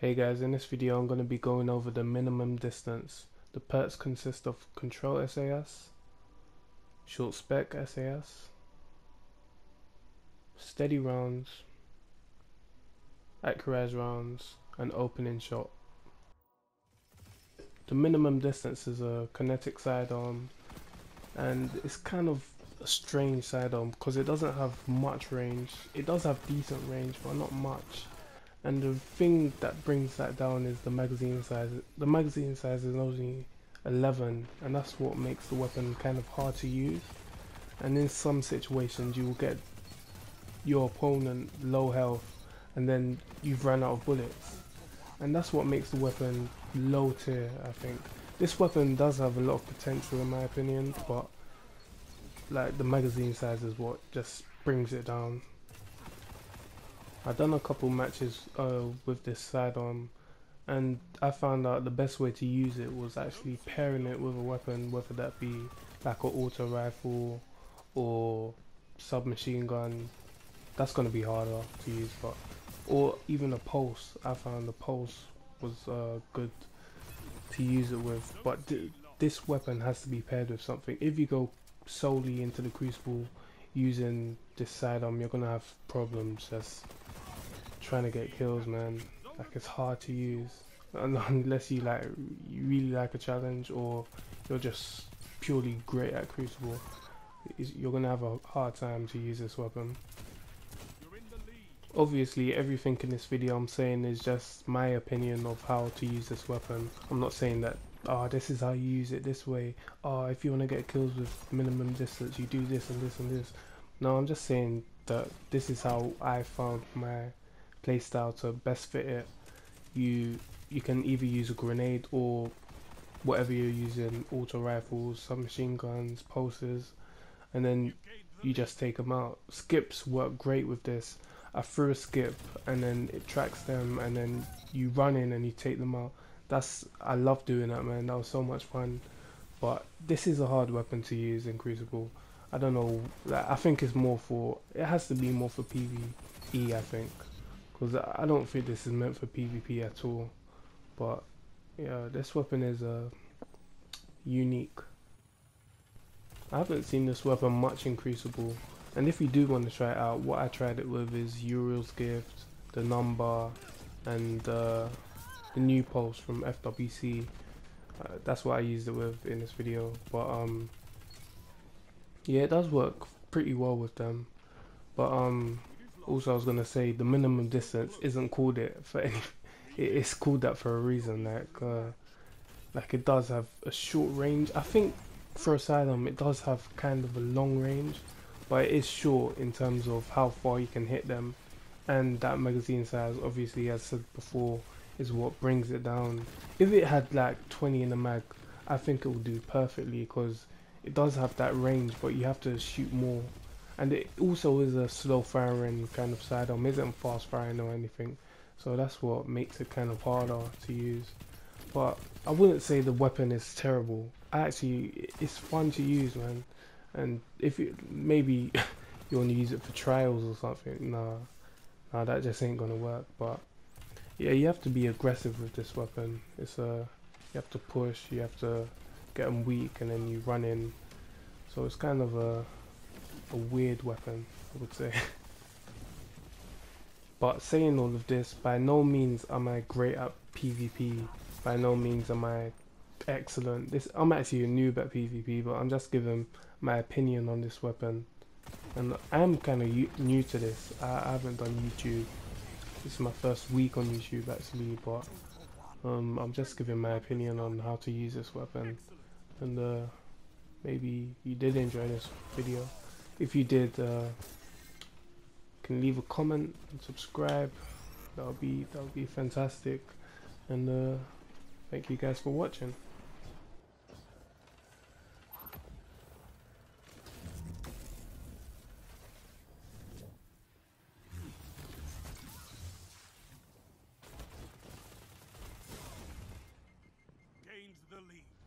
Hey guys, in this video I'm going to be going over the minimum distance. The perks consist of control SAS, short spec SAS, steady rounds, accurized rounds, and opening shot. The minimum distance is a kinetic sidearm and it's kind of a strange sidearm because it doesn't have much range. It does have decent range but not much and the thing that brings that down is the magazine size. The magazine size is only 11 and that's what makes the weapon kind of hard to use. And in some situations you will get your opponent low health and then you've run out of bullets. And that's what makes the weapon low tier I think. This weapon does have a lot of potential in my opinion but like the magazine size is what just brings it down I've done a couple matches uh, with this sidearm and I found out the best way to use it was actually pairing it with a weapon whether that be like an auto rifle or submachine gun. That's going to be harder to use but or even a pulse. I found the pulse was uh, good to use it with but th this weapon has to be paired with something. If you go solely into the crucible using this sidearm you're gonna have problems just trying to get kills, man. Like it's hard to use unless you like you really like a challenge or you're just purely great at Crucible. You're gonna have a hard time to use this weapon. Obviously, everything in this video I'm saying is just my opinion of how to use this weapon. I'm not saying that oh this is how you use it this way. Oh if you want to get kills with minimum distance you do this and this and this. No i'm just saying that this is how i found my playstyle to best fit it. You you can either use a grenade or whatever you're using auto rifles submachine guns pulses and then you just take them out. Skips work great with this. I threw a skip and then it tracks them and then you run in and you take them out that's I love doing that man. That was so much fun. But this is a hard weapon to use in Crucible. I don't know Like, I think it's more for it has to be more for PvE I think. Because I don't think this is meant for PvP at all. But yeah this weapon is uh, unique. I haven't seen this weapon much in Crucible. And if you do want to try it out what I tried it with is Uriel's Gift, the number and uh, the new pulse from FWC uh, that's what I used it with in this video but um yeah it does work pretty well with them. But um also I was gonna say the minimum distance isn't called it for any it's called that for a reason like uh, like it does have a short range. I think for Asylum it does have kind of a long range but it is short in terms of how far you can hit them. And that magazine size obviously as said before is what brings it down. If it had like 20 in the mag I think it would do perfectly because it does have that range but you have to shoot more. And it also is a slow firing kind of sidearm isn't fast firing or anything. So that's what makes it kind of harder to use. But I wouldn't say the weapon is terrible. I actually it's fun to use man. And if it have you want to use it for trials or something nah. Nah that just ain't gonna work but yeah you have to be aggressive with this weapon it's a uh, you have to push you have to get them weak and then you run in so it's kind of a a weird weapon, I would say. but saying all of this, by no means am I great at PvP. By no means am I excellent. This I'm actually a noob at PvP, but I'm just giving my opinion on this weapon. And I am kind of new to this. I, I, haven't done YouTube. This is my first week on YouTube actually, but um, I'm just giving my opinion on how to use this weapon. And uh, maybe you did enjoy this video. If you did uh, can leave a comment and subscribe. That'll be that'll be fantastic. And uh, thank you guys for watching the lead.